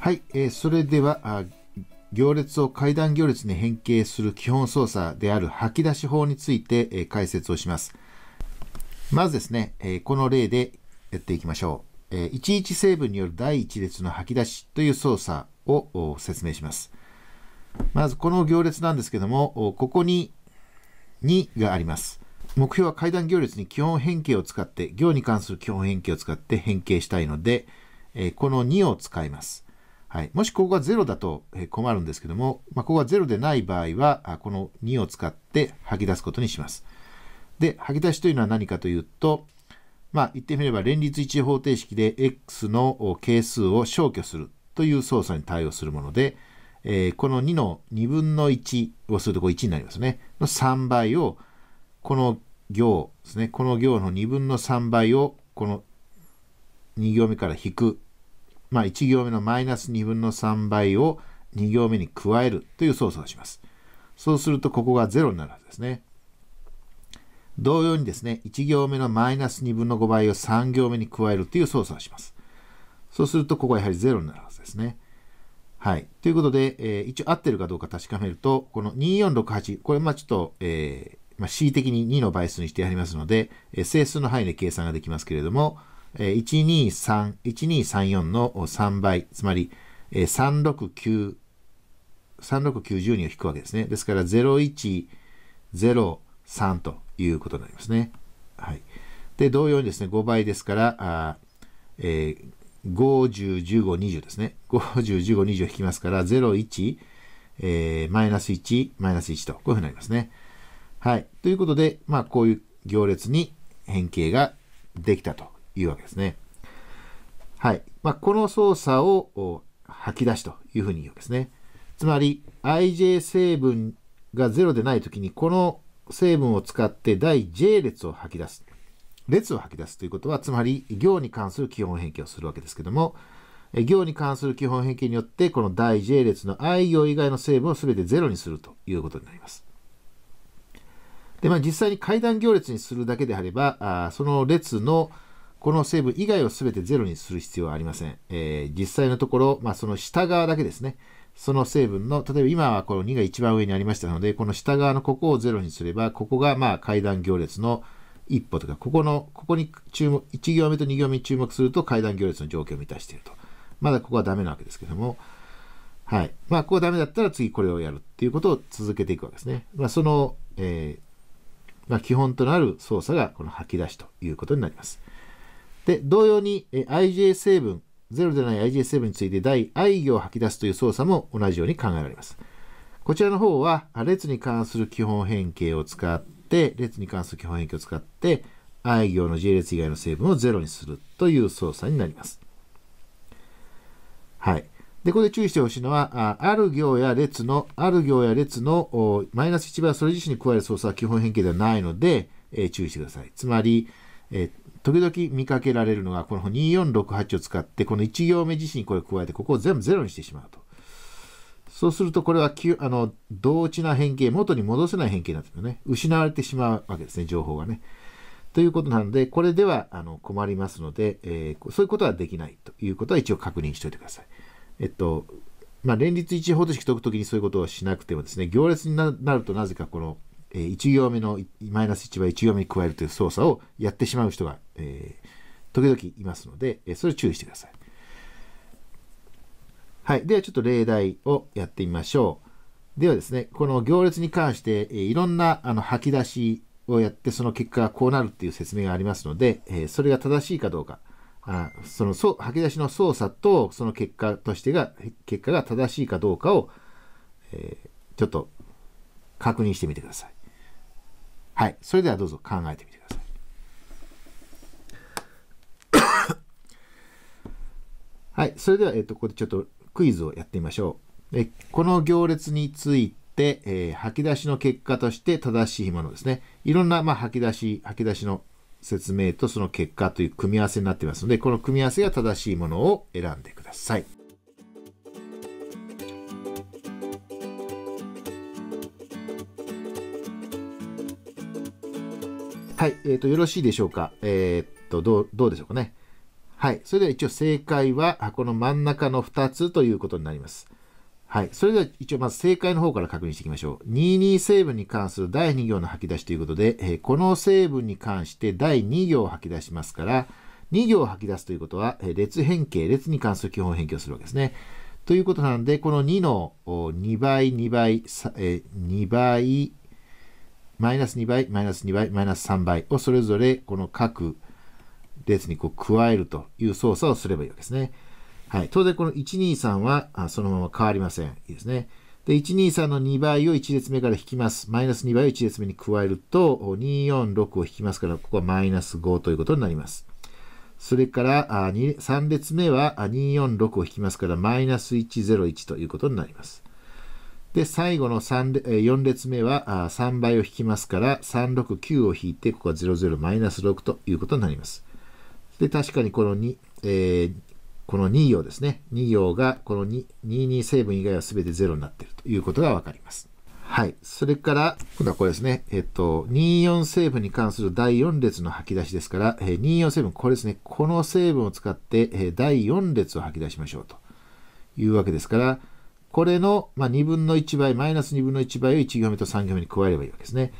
はい、えー、それでは行列を階段行列に変形する基本操作である吐き出し法について、えー、解説をします。まずですね、えー、この例でやっていきましょう。えー、11成分による第1列の吐き出しという操作を説明します。まずこの行列なんですけども、ここに2があります。目標は階段行列に基本変形を使って、行に関する基本変形を使って変形したいので、えこの2を使います。はい、もしここが0だと困るんですけども、まあ、ここが0でない場合は、この2を使って吐き出すことにします。で、吐き出しというのは何かというと、まあ、言ってみれば連立一次方程式で x の係数を消去するという操作に対応するもので、えー、この2の2分の1をするとこ1になりますね。の3倍を、この行ですね。この行の2分の3倍を、この2行目から引くまあ、1行目のマイナス2分の3倍を2行目に加えるという操作をします。そうするとここが0になるはずですね。同様にですね、1行目のマイナス2分の5倍を3行目に加えるという操作をします。そうするとここはやはり0になるはずですね。はい。ということで、えー、一応合ってるかどうか確かめると、この2468、これまあちょっと、えーまあ、恣意的に2の倍数にしてやりますので、えー、整数の範囲で計算ができますけれども、123、1234の3倍、つまり369、3690を引くわけですね。ですから0103ということになりますね。はい。で、同様にですね、5倍ですから、あえー、50、15、20ですね。50、15、20を引きますから、01、えー、マイナス1、マイナス1と、こういうふうになりますね。はい。ということで、まあ、こういう行列に変形ができたというわけですね。はい。まあ、この操作を吐き出しというふうに言うわけですね。つまり、ij 成分が0でないときに、この成分を使って第 j 列を吐き出す。列を吐き出すということは、つまり行に関する基本変形をするわけですけども、行に関する基本変形によって、この第 j 列の i 行以外の成分を全て0にするということになります。で、まあ、実際に階段行列にするだけであれば、あその列のこの成分以外を全てゼロにする必要はありません。えー、実際のところ、まあ、その下側だけですね。その成分の、例えば今はこの2が一番上にありましたので、この下側のここをゼロにすれば、ここがまあ階段行列の一歩とか、ここの、ここに注目、1行目と2行目に注目すると階段行列の条件を満たしていると。まだここはダメなわけですけども、はい。まあ、ここダメだったら次これをやるっていうことを続けていくわけですね。まあ、その、えー、まあ、基本となる操作がこの吐き出しということになります。で、同様に ij 成分、0でない ij 成分について第 i 行を吐き出すという操作も同じように考えられます。こちらの方は、列に関する基本変形を使って、列に関する基本変形を使って、i 行の j 列以外の成分を0にするという操作になります。はい。で、ここで注意してほしいのは、ある行や列の、ある行や列のマイナス1倍はそれ自身に加える操作は基本変形ではないので、えー、注意してください。つまり、えー時々見かけられるのが、この2468を使って、この1行目自身にこれを加えて、ここを全部ゼロにしてしまうと。そうすると、これはあの同値な変形、元に戻せない変形になってるね。失われてしまうわけですね、情報がね。ということなので、これではあの困りますので、えー、そういうことはできないということは一応確認しておいてください。えっと、まあ、連立一方程式解くときにそういうことをしなくてもですね、行列になるとなぜかこのえー、1行目のマイナス1倍1行目に加えるという操作をやってしまう人が、えー、時々いますので、えー、それ注意してください。はい。ではちょっと例題をやってみましょう。ではですね、この行列に関して、え、いろんなあの吐き出しをやってその結果がこうなるっていう説明がありますので、え、それが正しいかどうか、あその吐き出しの操作とその結果としてが、結果が正しいかどうかを、え、ちょっと確認してみてください。はい。それではどうぞ考えてみてください。はい。それでは、えっ、と、ここでちょっとクイズをやってみましょう。えこの行列について、えー、吐き出しの結果として正しいものですね。いろんな、まあ、吐き出し、吐き出しの説明とその結果という組み合わせになっていますので、この組み合わせが正しいものを選んでください。はい、えっ、ー、と、よろしいでしょうか？えっ、と、どう、どうでしょうかね？はい。それでは一応正解は、この真ん中の2つということになります。はい。それでは一応まず正解の方から確認していきましょう。22成分に関する第2行の吐き出しということで、えー、この成分に関して第2行を吐き出しますから、2行を吐き出すということは、えー、列変形、列に関する基本変形をするわけですね。ということなので、この2の2倍、2倍、え、2倍、マイナス2倍、マイナス2倍、マイナス3倍をそれぞれこの各列にこう加えるという操作をすればいいわけですね。はい。当然この123はそのまま変わりません。いいですね。で、123の2倍を1列目から引きます。マイナス2倍を1列目に加えると、246を引きますから、ここはマイナス5ということになります。それから3列目は246を引きますから、マイナス101ということになります。で、最後の3 4列目は3倍を引きますから、369を引いて、ここは00マイナス6ということになります。で、確かにこの2、えー、この2行ですね。2行がこの22成分以外は全て0になっているということがわかります。はい。それから、今度はこれですね。えっと、24成分に関する第4列の吐き出しですから、えー、24成分、これですね。この成分を使って、えー、第4列を吐き出しましょうというわけですから、これの、まあ、2分の1倍、マイナス2分の1倍を1行目と3行目に加えればいいわけですね。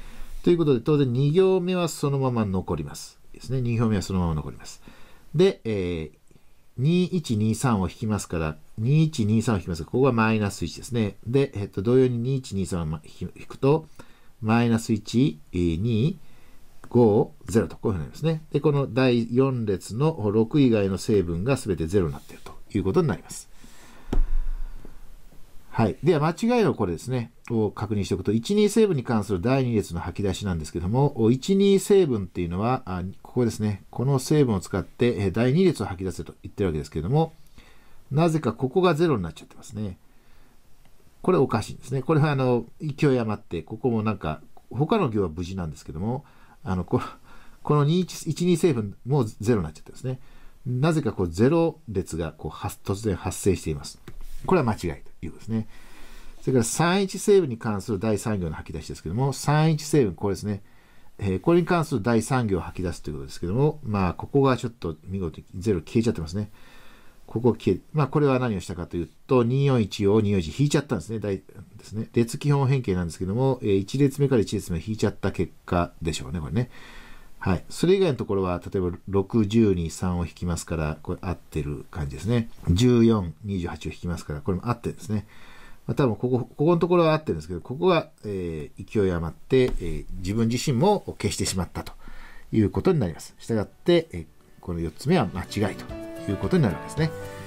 ということで、当然2行目はそのまま残ります。ですね。2行目はそのまま残ります。で、えー、2123を引きますから、2123を引きますここがマイナス1ですね。で、えっと、同様に2123を引くと、マイナス1、2、5、0とこういうふうになりますね。で、この第4列の6以外の成分が全て0になっているということになります。はい。では、間違いをこれですね、を確認しておくと、1、2成分に関する第2列の吐き出しなんですけども、1、2成分っていうのは、あここですね、この成分を使って第2列を吐き出せと言ってるわけですけども、なぜかここが0になっちゃってますね。これおかしいんですね。これはあの、勢い余って、ここもなんか、他の行は無事なんですけども、あの、このこの1、2成分も0になっちゃってますね。なぜかこう0列がこう突然発生しています。これは間違いということですね。それから31成分に関する第3行の吐き出しですけども、31成分、これですね。えー、これに関する第3行を吐き出すということですけども、まあ、ここがちょっと見事に0消えちゃってますね。ここ消え、まあ、これは何をしたかというと、241を241引いちゃったんですね。大ですね。列基本変形なんですけども、えー、1列目から1列目引いちゃった結果でしょうね、これね。はい。それ以外のところは、例えば60に3を引きますから、これ合ってる感じですね。14、28を引きますから、これも合ってるんですね。まあ、多分ここ、ここのところは合ってるんですけど、ここが、えー、勢い余って、えー、自分自身も消してしまったということになります。したがって、えー、この4つ目は間違いということになるわけですね。